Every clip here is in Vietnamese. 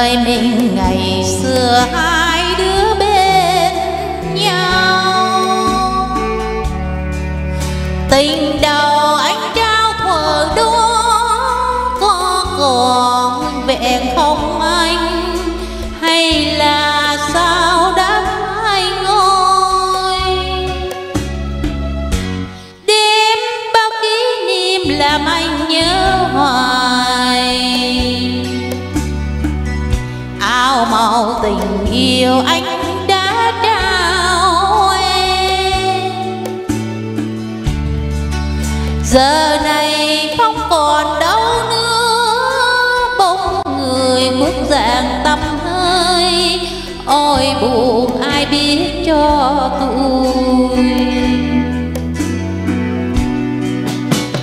đời mình, ngày xưa hai đứa bên nhau. Tình đầu anh trao thuở đó có còn vẹn không anh? Hay là sao đã hai ngôi đêm bao kỷ niệm làm anh nhớ hoài màu tình yêu anh đã trao em. Giờ này không còn đâu nữa bóng người muốn dạng tâm hơi. Ôi, buồn ai biết cho tôi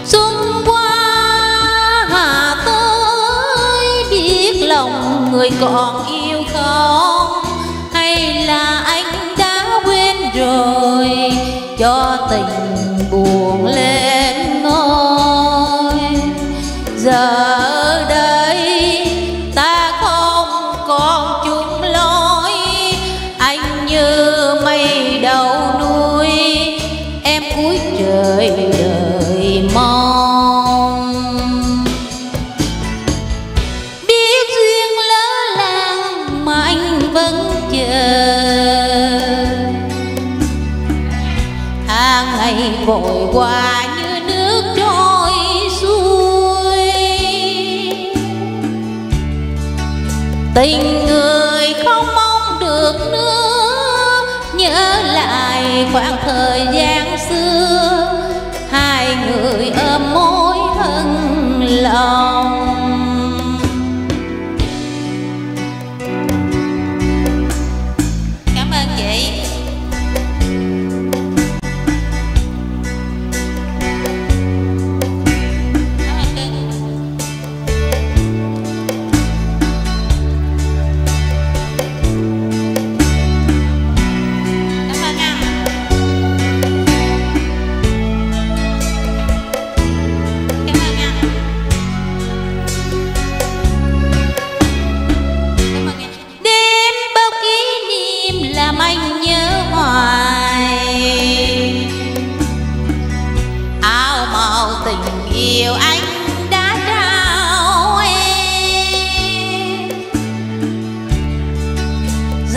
xuân qua, hà tới biết lòng người còn yêu quên rồi cho tình buồn lên. Tháng vội qua như nước trôi xuôi. Tình người không mong được nữa, nhớ lại khoảng thời gian xưa.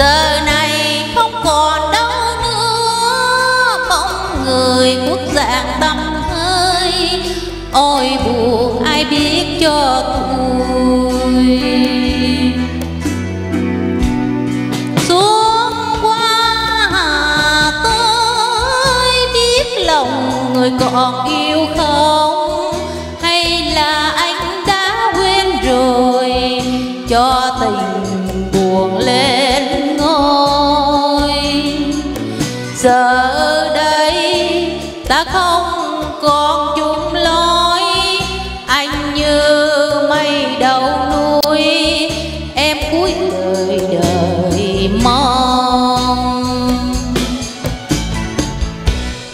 Giờ này không còn đâu nữa, bóng người quốc dạng tâm hơi. Ôi buồn, ai biết cho tôi xuống qua hà tới biết lòng người còn yêu không? Hay là anh đã quên rồi, cho tình giờ đây ta không còn chung lối. Anh như mây đầu núi, em cuối đời đời mong.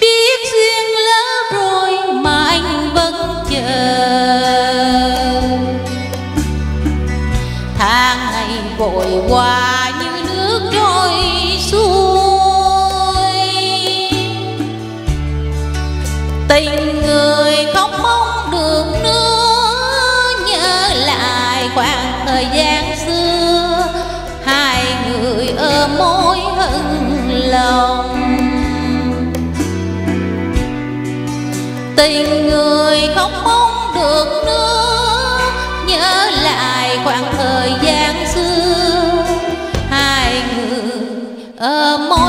Biết duyên lỡ rồi mà anh vẫn chờ. Tháng ngày vội qua khoảng thời gian xưa, hai người ở mối hận lòng. Tình người không mong được nữa, nhớ lại khoảng thời gian xưa, hai người ở mối